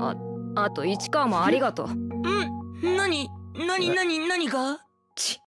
ああと市川もありがとうん何何何何が？ち